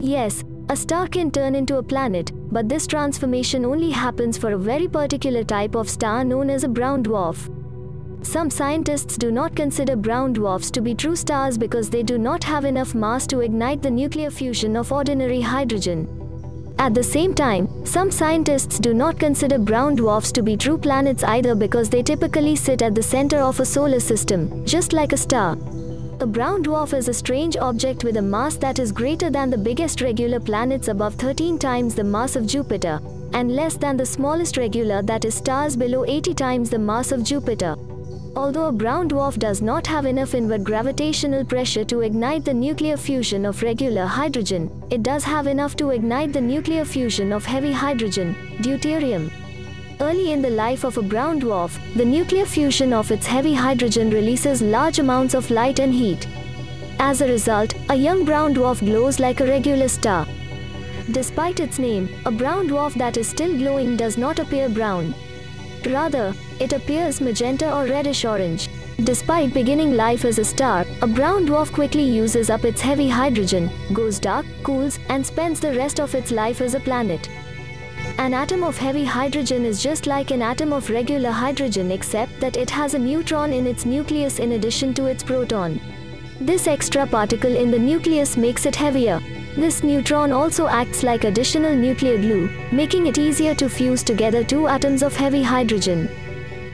Yes, a star can turn into a planet, but this transformation only happens for a very particular type of star known as a brown dwarf. Some scientists do not consider brown dwarfs to be true stars because they do not have enough mass to ignite the nuclear fusion of ordinary hydrogen. At the same time, some scientists do not consider brown dwarfs to be true planets either because they typically sit at the center of a solar system, just like a star. A brown dwarf is a strange object with a mass that is greater than the biggest regular planets above 13 times the mass of Jupiter, and less than the smallest regular that is stars below 80 times the mass of Jupiter. Although a brown dwarf does not have enough inward gravitational pressure to ignite the nuclear fusion of regular hydrogen, it does have enough to ignite the nuclear fusion of heavy hydrogen, deuterium. Early in the life of a brown dwarf, the nuclear fusion of its heavy hydrogen releases large amounts of light and heat. As a result, a young brown dwarf glows like a regular star. Despite its name, a brown dwarf that is still glowing does not appear brown. Rather, it appears magenta or reddish orange. Despite beginning life as a star, a brown dwarf quickly uses up its heavy hydrogen, goes dark, cools, and spends the rest of its life as a planet. An atom of heavy hydrogen is just like an atom of regular hydrogen except that it has a neutron in its nucleus in addition to its proton. This extra particle in the nucleus makes it heavier. This neutron also acts like additional nuclear glue, making it easier to fuse together two atoms of heavy hydrogen.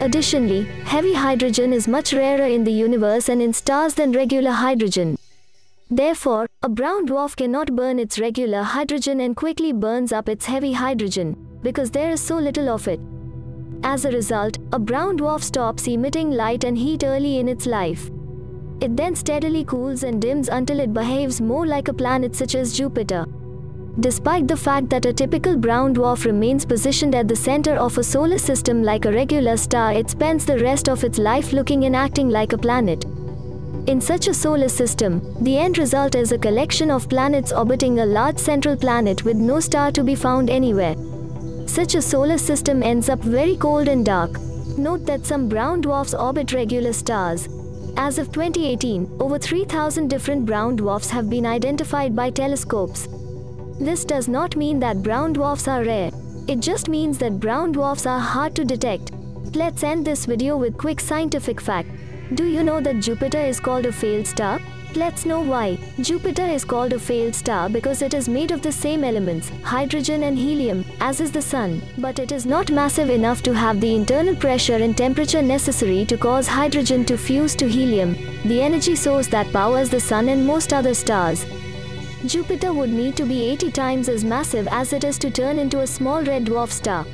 Additionally, heavy hydrogen is much rarer in the universe and in stars than regular hydrogen. Therefore, a brown dwarf cannot burn its regular hydrogen and quickly burns up its heavy hydrogen, because there is so little of it. As a result, a brown dwarf stops emitting light and heat early in its life. It then steadily cools and dims until it behaves more like a planet such as Jupiter. Despite the fact that a typical brown dwarf remains positioned at the center of a solar system like a regular star, it spends the rest of its life looking and acting like a planet. In such a solar system, the end result is a collection of planets orbiting a large central planet with no star to be found anywhere. Such a solar system ends up very cold and dark. Note that some brown dwarfs orbit regular stars. As of 2018, over 3,000 different brown dwarfs have been identified by telescopes. This does not mean that brown dwarfs are rare. It just means that brown dwarfs are hard to detect. Let's end this video with quick scientific fact. Do you know that Jupiter is called a failed star? Let's know why. Jupiter is called a failed star because it is made of the same elements, hydrogen and helium, as is the Sun. But it is not massive enough to have the internal pressure and temperature necessary to cause hydrogen to fuse to helium, the energy source that powers the Sun and most other stars. Jupiter would need to be 80 times as massive as it is to turn into a small red dwarf star.